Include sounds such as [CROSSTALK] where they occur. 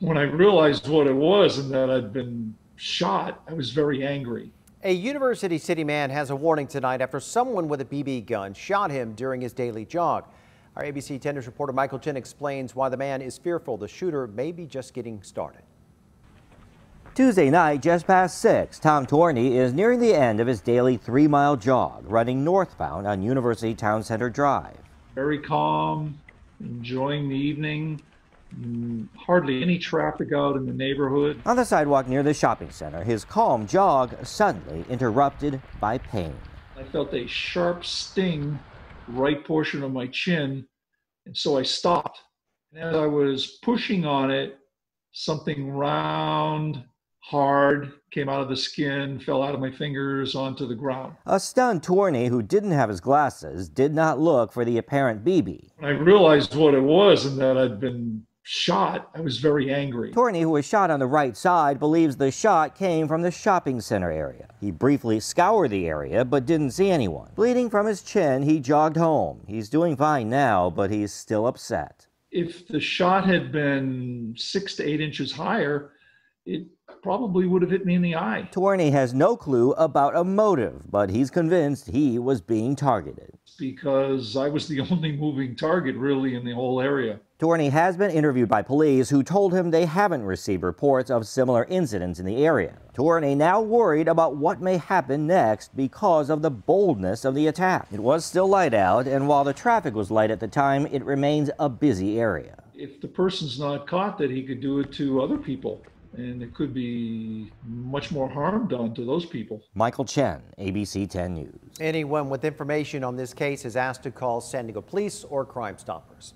When I realized what it was and that I'd been shot, I was very angry. A University City man has a warning tonight after someone with a BB gun shot him during his daily jog. Our ABC 10 News reporter Michael Chen explains why the man is fearful the shooter may be just getting started. Tuesday night, just past 6, Tom Torney is nearing the end of his daily three-mile jog, running northbound on University Town Center Drive. Very calm, enjoying the evening. Mm, Hardly any traffic out in the neighborhood. On the sidewalk near the shopping center, his calm jog suddenly interrupted by pain. I felt a sharp sting right portion of my chin, and so I stopped. And as I was pushing on it, something round, hard came out of the skin, fell out of my fingers onto the ground. A stunned Torney, who didn't have his glasses, did not look for the apparent BB. I realized what it was and that I'd been shot, I was very angry. Torney, who was shot on the right side, believes the shot came from the shopping center area. He briefly scoured the area but didn't see anyone. Bleeding from his chin, he jogged home. He's doing fine now, but he's still upset. If the shot had been six to eight inches higher, it probably would have hit me in the eye. Torney has no clue about a motive, but he's convinced he was being targeted. because I was the [LAUGHS] only moving target really in the whole area. Torney has been interviewed by police who told him they haven't received reports of similar incidents in the area. Torney now worried about what may happen next because of the boldness of the attack. It was still light out, and while the traffic was light at the time, it remains a busy area. If the person's not caught, that he could do it to other people, and it could be much more harm done to those people. Michael Chen, ABC 10 News. Anyone with information on this case is asked to call San Diego Police or Crime Stoppers.